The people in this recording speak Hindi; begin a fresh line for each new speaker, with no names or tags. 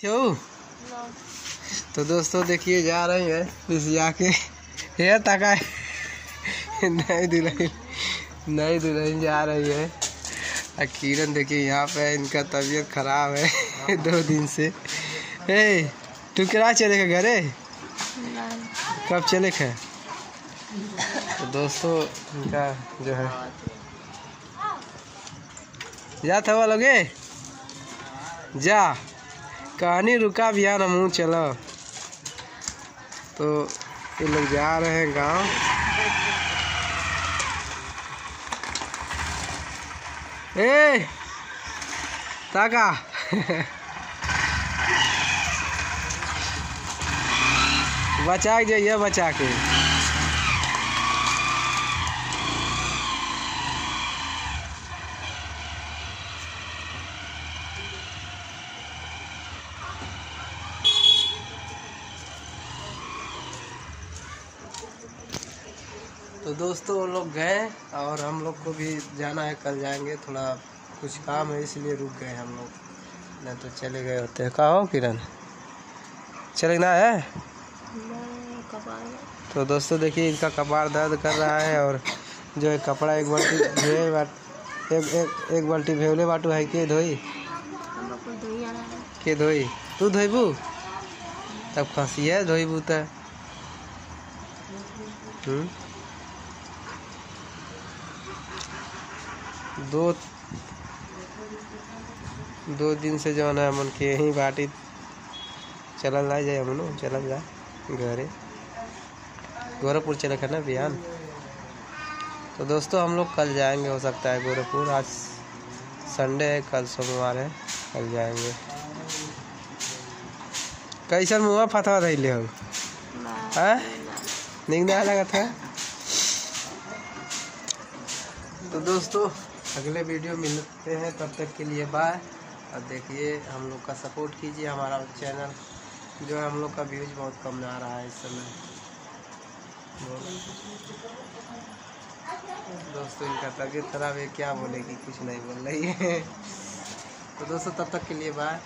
क्यों? तो दोस्तों देखिए जा रहे हैं पिसिया के ये तका नई दुल्हन नई दुल्हन जा रही है। और किरण देखिए यहाँ पे इनका तबीयत खराब है दो दिन से। ए तू किरा चले के घरे कब चले के तो दोस्तों इनका जो है। जा था लोगे? जा। कहानी रुका भी यार मुँह चलो। तो ये लोग जा रहे हैं गाँव। ए, ताका। बचा के जाइए बचा के। तो दोस्तों वो लोग गए और हम लोग को भी जाना है, कल जाएँगे। थोड़ा कुछ काम है, इसलिए रुक गए हम लोग। नहीं तो चले गए होते हैं। कहा हो किरण? चलना है? तो दोस्तों देखिए, इनका कपार दर्द कर रहा है और जो है कपड़ा, एक बाल्टी भेल बाट, एक एक एक बाल्टी भेवले बाटू है के धोई? के धोई? तू धोइबू तब खसी है धोइबू तो। दो दो दिन से जो है मन के यहीं बाटी चलल ना जाए हमनो चलल जा घरे। गोरखपुर चले ना बिहान तो दोस्तों हम लोग कल जाएँगे हो सकता है गोरखपुर। आज संडे है कल सोमवार है कल जाएँगे। कैसन मुँह फतवा रही हैं? नींद लगा था तो दोस्तों, अगले वीडियो मिलते हैं, तब तक के लिए बाय और देखिए, हम लोग का सपोर्ट कीजिए हमारा चैनल जो है, हम लोग का व्यूज़ बहुत कम आ रहा है इस समय। दोस्तों, इनका तबीयत खराब है, क्या बोलेगी कुछ नहीं बोल रही है। तो दोस्तों, तब तक के लिए बाय